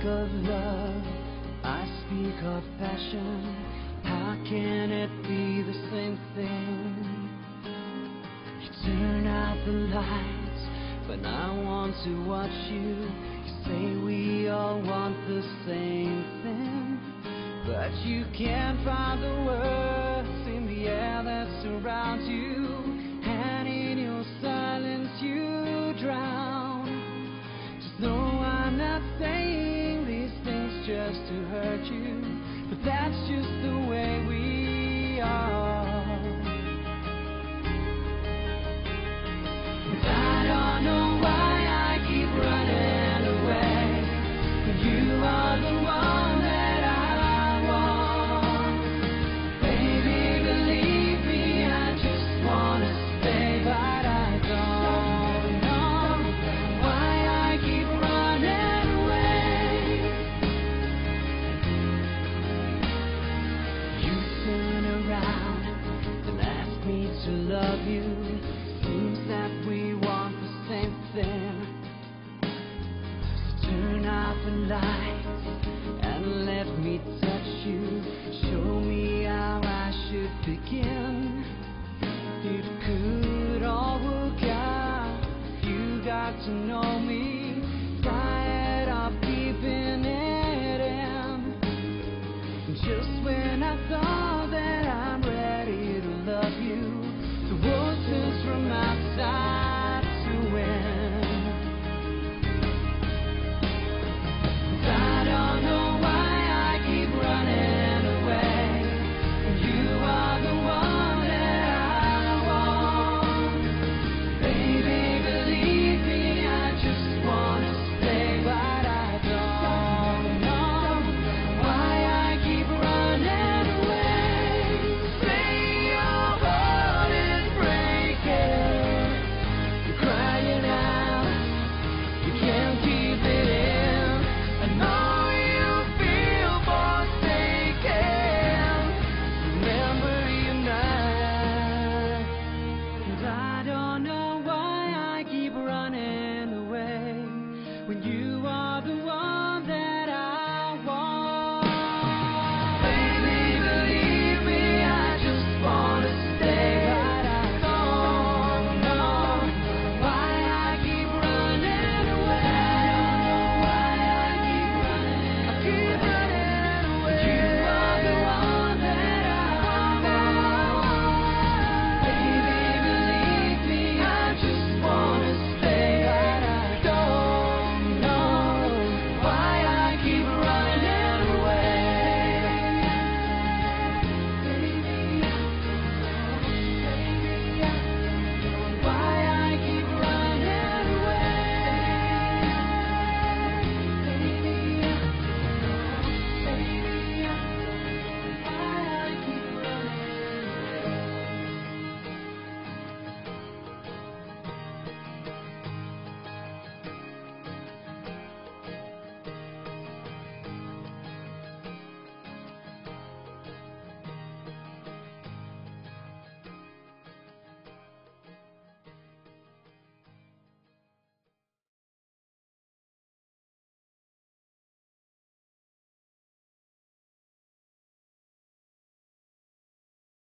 speak of love, I speak of passion. How can it be the same thing? You turn out the lights, but I want to watch you. You say we all want the same thing, but you can't find the words in the air that surrounds you, hurt you, but that's just the way. to love you. Seems that we want the same thing. So turn out the lights and let me touch you. Show me how I should begin. It could all work out. You got to know me. Tired of keeping it in. Just when I thought. when you